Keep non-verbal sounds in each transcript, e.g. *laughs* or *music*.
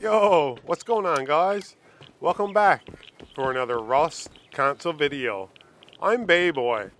Yo, what's going on guys? Welcome back for another Rust console video. I'm Bayboy,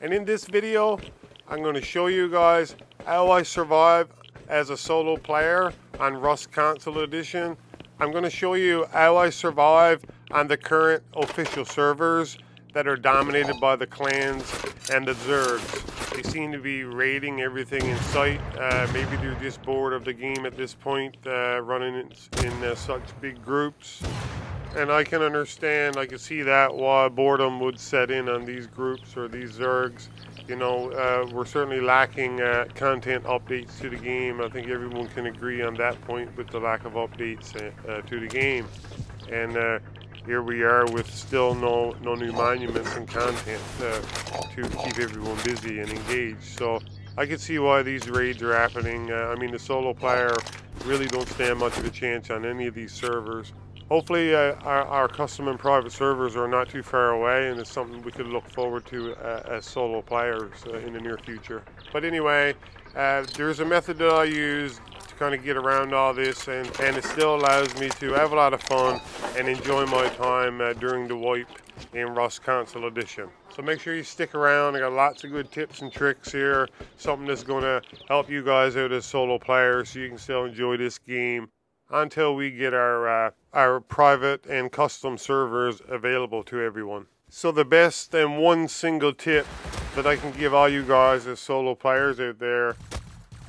and in this video, I'm going to show you guys how I survive as a solo player on Rust Console Edition. I'm going to show you how I survive on the current official servers that are dominated by the clans and the Zergs. They seem to be raiding everything in sight. Uh, maybe they're just bored of the game at this point, uh, running in, in uh, such big groups. And I can understand, I can see that why boredom would set in on these groups or these Zergs. You know, uh, we're certainly lacking uh, content updates to the game. I think everyone can agree on that point with the lack of updates to the game. And here we are with still no, no new monuments and content uh, to keep everyone busy and engaged. So I can see why these raids are happening. Uh, I mean, the solo player really don't stand much of a chance on any of these servers. Hopefully uh, our, our, custom and private servers are not too far away and it's something we could look forward to uh, as solo players uh, in the near future. But anyway, uh, there's a method that I use kind of get around all this and, and it still allows me to have a lot of fun and enjoy my time uh, during the wipe in Rust Console Edition. So make sure you stick around. I got lots of good tips and tricks here. Something that's going to help you guys out as solo players so you can still enjoy this game until we get our uh, our private and custom servers available to everyone. So the best and one single tip that I can give all you guys as solo players out there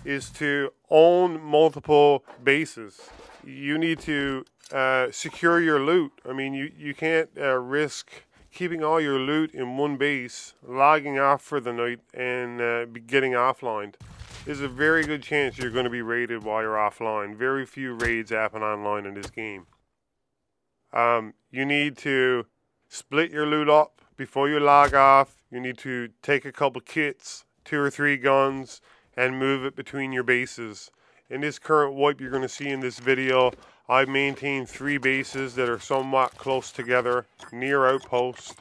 is to own multiple bases. You need to uh, secure your loot. I mean, you, you can't uh, risk keeping all your loot in one base, logging off for the night, and uh, getting offline. There's a very good chance you're going to be raided while you're offline. Very few raids happen online in this game. Um, you need to split your loot up before you log off. You need to take a couple kits, two or three guns, and move it between your bases. In this current wipe you're going to see in this video, I maintain three bases that are somewhat close together, near outpost.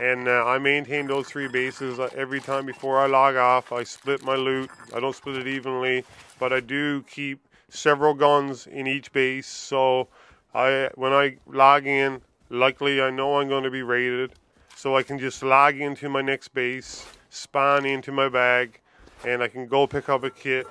And uh, I maintain those three bases uh, every time before I log off. I split my loot. I don't split it evenly, but I do keep several guns in each base. So I, when I log in, likely I know I'm going to be raided. So I can just log into my next base, spawn into my bag, and I can go pick up a kit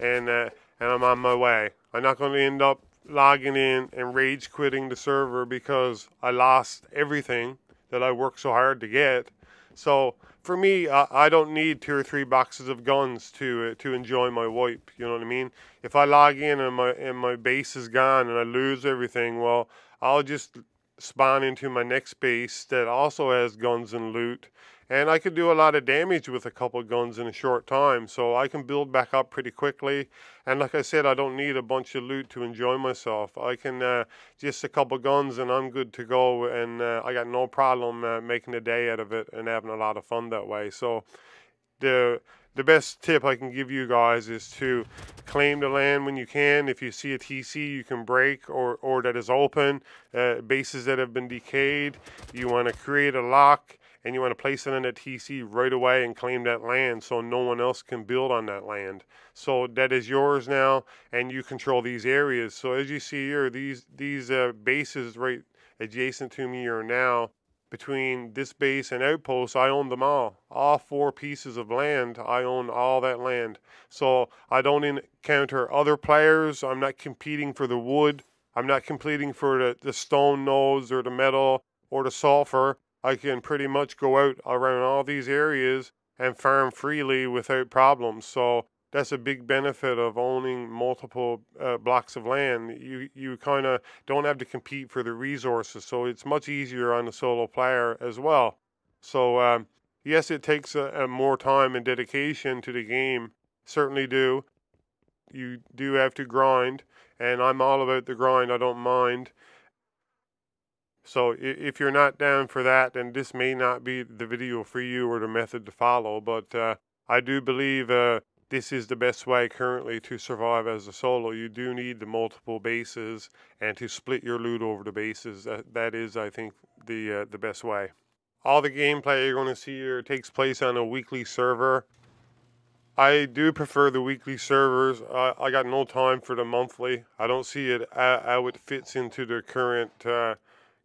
and uh, and I'm on my way. I'm not going to end up logging in and rage quitting the server because I lost everything that I worked so hard to get. So for me, I, I don't need two or three boxes of guns to uh, to enjoy my wipe. You know what I mean? If I log in and my and my base is gone and I lose everything, well, I'll just spawn into my next base that also has guns and loot and I could do a lot of damage with a couple guns in a short time so I can build back up pretty quickly. And like I said I don't need a bunch of loot to enjoy myself. I can uh, just a couple guns and I'm good to go and uh, I got no problem uh, making a day out of it and having a lot of fun that way. So the the best tip I can give you guys is to claim the land when you can. If you see a TC you can break or, or that is open, uh, bases that have been decayed, you want to create a lock and you want to place it in a TC right away and claim that land so no one else can build on that land. So that is yours now and you control these areas. So as you see here, these, these uh, bases right adjacent to me are now between this base and outpost, I own them all. All four pieces of land, I own all that land. So I don't encounter other players. I'm not competing for the wood. I'm not competing for the, the stone nodes or the metal or the sulfur. I can pretty much go out around all these areas and farm freely without problems. So that's a big benefit of owning multiple uh, blocks of land. You you kind of don't have to compete for the resources, so it's much easier on the solo player as well. So um, yes, it takes a, a more time and dedication to the game. Certainly do. You do have to grind, and I'm all about the grind. I don't mind. So if you're not down for that, then this may not be the video for you or the method to follow. But uh, I do believe uh, this is the best way currently to survive as a solo. You do need the multiple bases and to split your loot over the bases. That, that is, I think, the uh, the best way. All the gameplay you're going to see here takes place on a weekly server. I do prefer the weekly servers. Uh, I got no time for the monthly. I don't see it uh, how it fits into the current uh,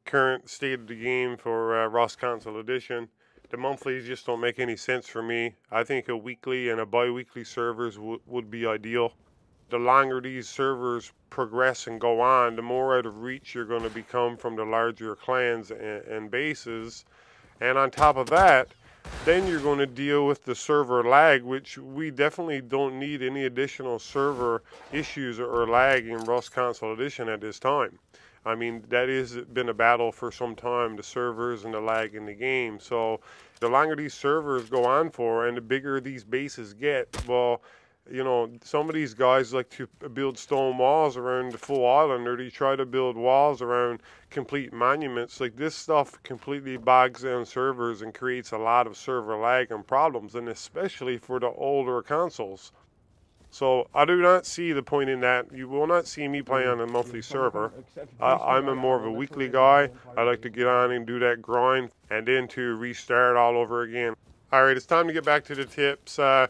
current state of the game for uh, Rust Console Edition. The monthlies just don't make any sense for me. I think a weekly and a bi-weekly servers would be ideal. The longer these servers progress and go on, the more out of reach you're going to become from the larger clans and, and bases. And on top of that, then you're going to deal with the server lag, which we definitely don't need any additional server issues or lag in Rust Console Edition at this time. I mean, that has been a battle for some time, the servers and the lag in the game. So the longer these servers go on for and the bigger these bases get, well, you know, some of these guys like to build stone walls around the full island, or they try to build walls around complete monuments. Like this stuff completely bogs down servers and creates a lot of server lag and problems, and especially for the older consoles. So I do not see the point in that. You will not see me play on a monthly server. I, am a more of a weekly guy. I like to get on and do that grind, and then to restart all over again. All right, it's time to get back to the tips. Uh,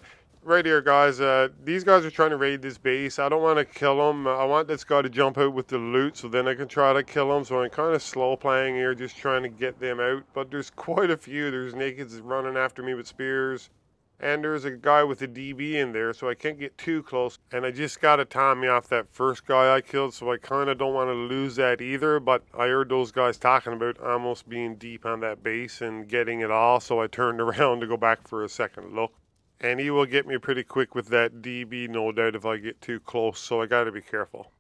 right here, guys. Uh, these guys are trying to raid this base. I don't want to kill them. I want this guy to jump out with the loot so then I can try to kill them. So I'm kind of slow playing here, just trying to get them out. But there's *laughs* quite a few. There's nakeds running after me with spears. And there's a guy with a DB in there, so I can't get too close. And I just got to time me off that first guy I killed, so I kind of don't want to lose that either. But I heard those guys talking about almost being deep on that base and getting it all, so I turned *laughs* around to go back for a second look. And he will get me pretty quick with that DB, no doubt, if I get too close, so I gotta be careful.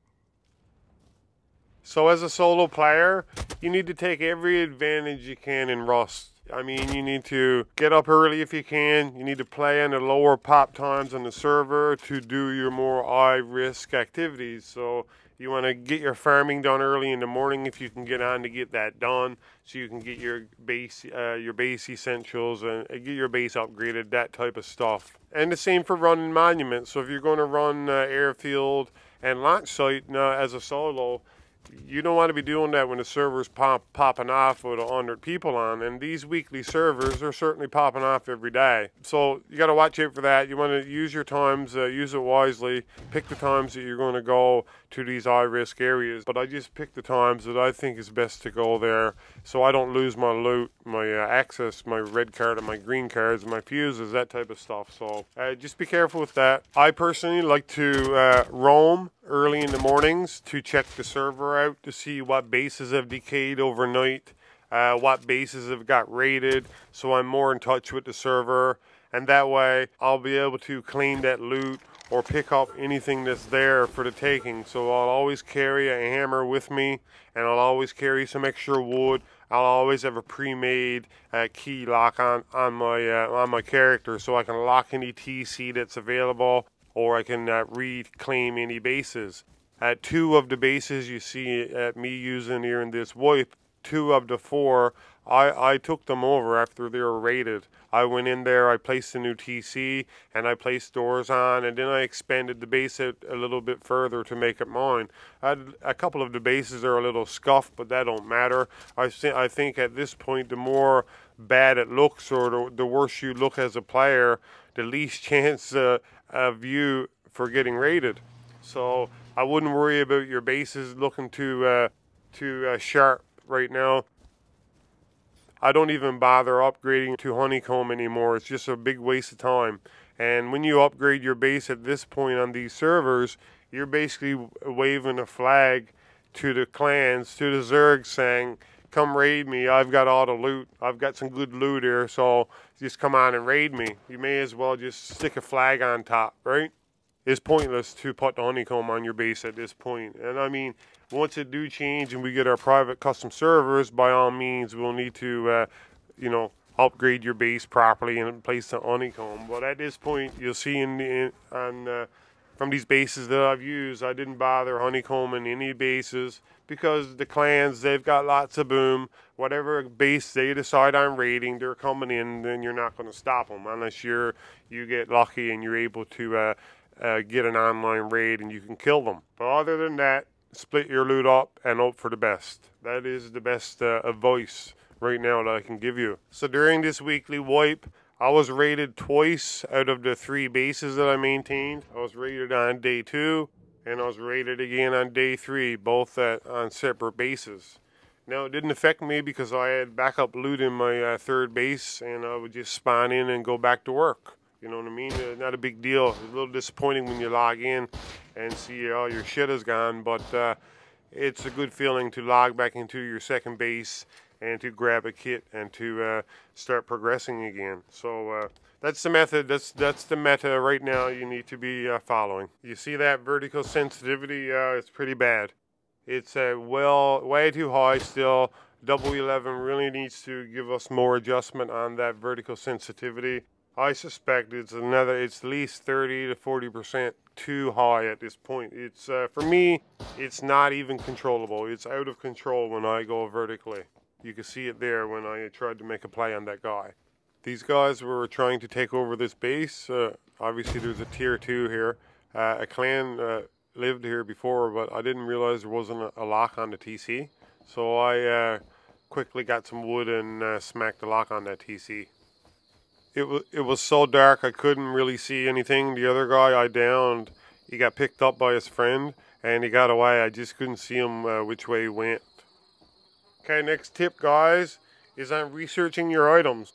So as a solo player, you need to take every advantage you can in Rust. I mean, you need to get up early if you can. You need to play on the lower pop times on the server to do your more high risk activities. So you want to get your farming done early in the morning if you can get on to get that done, so you can get your base uh, your base essentials and get your base upgraded, that type of stuff. And the same for running monuments. So if you're going to run uh, airfield and launch site uh, as a solo, you don't want to be doing that when the server's pop, popping off with 100 people on. And these weekly servers are certainly popping off every day. So you got to watch out for that. You want to use your times, uh, use it wisely. Pick the times that you're going to go to these high risk areas. But I just pick the times that I think is best to go there so I don't lose my loot, my uh, access, my red card and my green cards, my fuses, that type of stuff. So uh, just be careful with that. I personally like to uh, roam early in the mornings to check the server out to see what bases have decayed overnight, uh, what bases have got raided, so I'm more in touch with the server. And that way I'll be able to claim that loot or pick up anything that's there for the taking. So I'll always carry a hammer with me and I'll always carry some extra wood. I'll always have a pre-made uh, key lock on, on my uh, on my character so I can lock any TC that's available or I can uh, reclaim any bases. At two of the bases you see at me using here in this wipe, two of the four, I, I took them over after they were raided. I went in there, I placed a new TC, and I placed doors on, and then I expanded the base a little bit further to make it mine. a couple of the bases are a little scuffed, but that don't matter. I, th I think at this point, the more bad it looks or the, the worse you look as a player, the least *laughs* chance uh, of you for getting raided. So I wouldn't worry about your bases looking too uh, too uh, sharp right now. I don't even bother upgrading to honeycomb anymore. It's just a big waste of time. And when you upgrade your base at this point on these servers, you're basically waving a flag to the clans, to the Zergs saying, come raid me. I've got all the loot. I've got some good loot here, so just come on and raid me. You may as well just stick a flag on top, right? It's pointless to put the honeycomb on your base at this point. And I mean, once it do change and we get our private custom servers, by all means, we'll need to, uh, you know, upgrade your base properly and place the honeycomb. But at this point, you'll see in, in on uh, from these bases that I've used, I didn't bother honeycombing any bases because the clans, they've got lots of boom. Whatever base they decide on raiding, they're coming in, then you're not going to stop them unless you're you get lucky and you're able to uh, uh, get an online raid and you can kill them. But other than that, split your loot up and hope for the best. That is the best uh, advice right now that I can give you. So during this weekly wipe, I was raided twice out of the three bases that I maintained. I was raided on day two, and I was raided again on day three, both at, on separate bases. Now, it didn't affect me because I had backup loot in my uh, third base, and I would just spawn in and go back to work. You know what I mean? Uh, not a big deal. It's a little disappointing when you log in and see all your shit is gone, but uh, it's a good feeling to log back into your second base and to grab a kit and to uh, start progressing again. So uh, that's the method. That's that's the meta right now. You need to be uh, following. You see that vertical sensitivity? Uh, it's pretty bad. It's uh, well way too high still. Double 11 really needs to give us more adjustment on that vertical sensitivity. I suspect it's another, it's at least 30 to 40 percent too high at this point. It's uh, for me, it's not even controllable. It's out of control when I go vertically. You can see it there when I tried to make a play on that guy. These guys were trying to take over this base. Uh, obviously, there's a tier two here. Uh, a clan uh, lived here before, but I didn't realize there wasn't a, lock on the TC. So I uh, quickly got some wood and uh, smacked the lock on that TC. It was it was so dark I couldn't really see anything. The other guy I downed, he got picked up by his friend and he got away. I just couldn't see him uh, which way he went. Okay, next tip, guys, is on researching your items.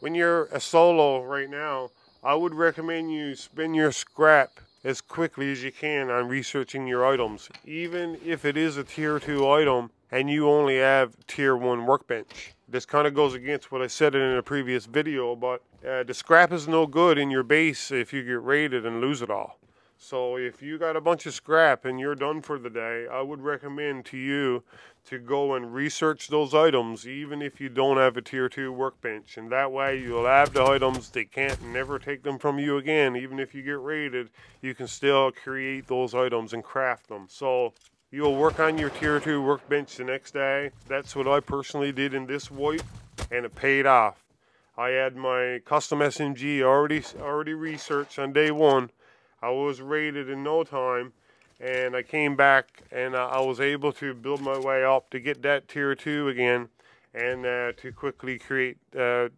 When you're a solo right now, I would recommend you spend your scrap as quickly as you can on researching your items. Even if it is a tier 2 item and you only have tier 1 workbench. This kind of goes against what I said in a previous video, but uh, the scrap is no good in your base if you get raided and lose it all. So if you got a bunch of scrap and you're done for the day, I would recommend to you to go and research those items even if you don't have a tier 2 workbench. And that way you'll have the items, they can't never take them from you again. Even if you get raided, you can still create those items and craft them. So you'll work on your tier 2 workbench the next day. That's what I personally did in this wipe and it paid off. I had my custom SMG already already researched on day one I was raided in no time and I came back and uh, I was able to build my way up to get that tier 2 again and uh, to quickly create, uh,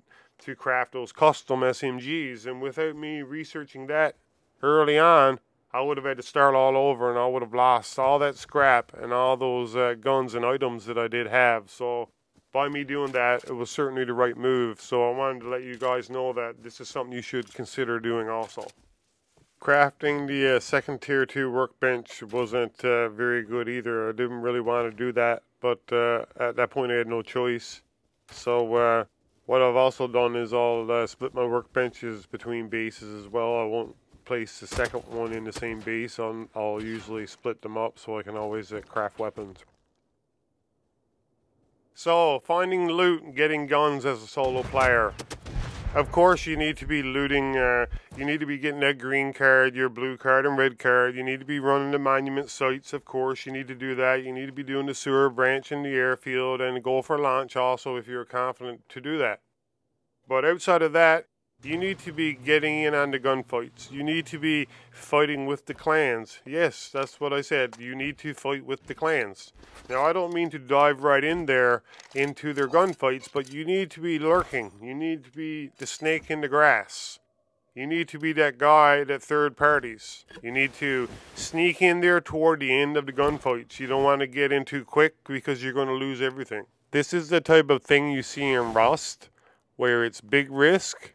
to craft those custom SMGs. And without me researching that early on, I would have had to start all over and I would have lost all that scrap and all those uh, guns and items that I did have. So by me doing that, it was certainly the right move. So I wanted to let you guys know that this is something you should consider doing also crafting the uh, second tier 2 workbench wasn't uh, very good either. I didn't really want to do that, but uh, at that point I had no choice. So uh, what I've also done is I'll uh, split my workbenches between bases as well. I won't place the second one in the same base. I'll, I'll usually split them up so I can always uh, craft weapons. So, finding loot and getting guns as a solo player. Of course, you need to be looting. Uh, you need to be getting that green card, your blue card, and red card. You need to be running the monument sites. Of course, you need to do that. You need to be doing the sewer branch in the airfield and go for launch also if you're confident to do that. But outside of that, you need to be getting in on the gunfights. You need to be fighting with the clans. Yes, that's what I said. You need to fight with the clans. Now, I don't mean to dive right in there into their gunfights, but you need to be lurking. You need to be the snake in the grass. You need to be that guy that third parties. You need to sneak in there toward the end of the gunfights. You don't want to get in too quick because you're going to lose everything. This is the type of thing you see in Rust, where it's big risk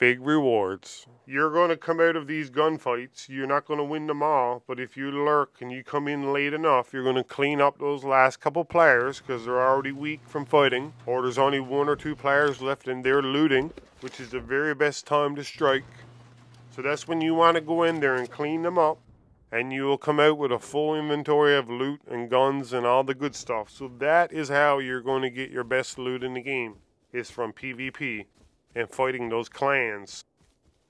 big rewards. You're going to come out of these gunfights. You're not going to win them all, but if you lurk and you come in late enough, you're going to clean up those last couple players because they're already weak from fighting, or there's only one or two players left and they're looting, which is the very best time to strike. So that's when you want to go in there and clean them up, and you will come out with a full inventory of loot and guns and all the good stuff. So that is how you're going to get your best loot in the game, is from PvP and fighting those clans.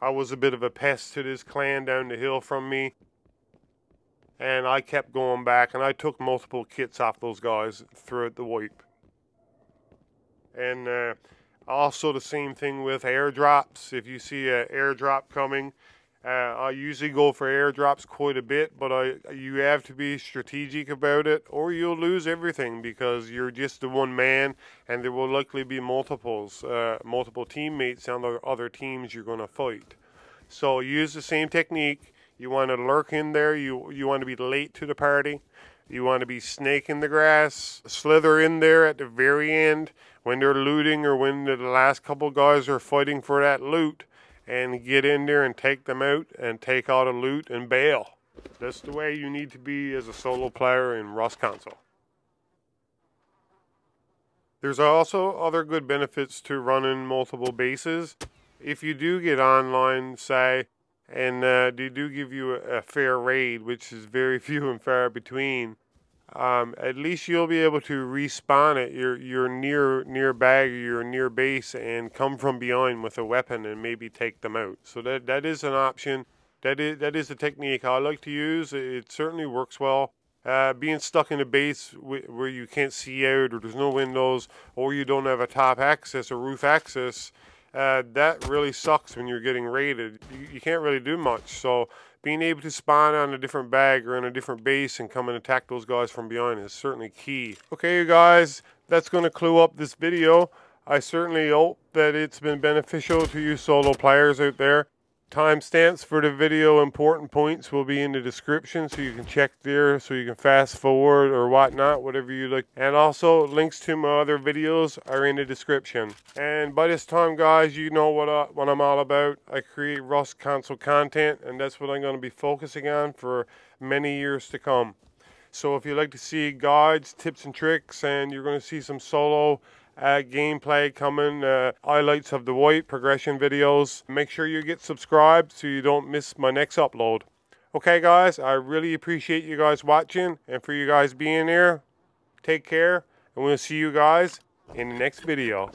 I was a bit of a pest to this clan down the hill from me. And I kept going back and I took multiple kits off those guys throughout the wipe. And uh, also the same thing with airdrops. If you see an airdrop coming, Uh, I usually go for airdrops quite a bit, but I you have to be strategic about it, or you'll lose everything because you're just the one man, and there will likely be multiples, uh, multiple teammates on the other teams you're going to fight. So use the same technique. You want to lurk in there. You you want to be late to the party. You want to be snake in the grass, slither in there at the very end when they're looting or when the last couple guys are fighting for that loot and get in there and take them out and take all the loot and bail. That's the way you need to be as a solo player in Rust Console. There's also other good benefits to running multiple bases. If you do get online, say, and uh, they do give you a, a fair raid, which is very *laughs* few and far between, um, at least you'll be able to respawn at your, your near near bag or your near base and come from behind with a weapon and maybe take them out. So that that is an option. That is that is a technique I like to use. It certainly works well. Uh, being stuck in a base where you can't see out or there's no windows or you don't have a top access or roof access, uh, that really sucks when you're getting raided. You, you can't really do much. So being able to spawn on a different bag or in a different base and come and attack those guys from behind is certainly key. Okay, you guys, that's going to clue up this video. I certainly hope that it's been beneficial to you solo players out there. Timestamps for the video important points will be in the description so you can check there so you can fast forward or whatnot, whatever you like. And also links to my other videos are in the description. And by this time guys, you know what, I, what I'm all about. I create Rust console content and that's what I'm going to be focusing on for many years to come. So if you'd like to see guides, tips and tricks and you're going to see some solo uh, gameplay coming, uh, highlights of the wipe progression videos. Make sure you get subscribed so you don't miss my next upload. Okay, guys, I really appreciate you guys watching and for you guys being here. Take care, and we'll see you guys in the next video.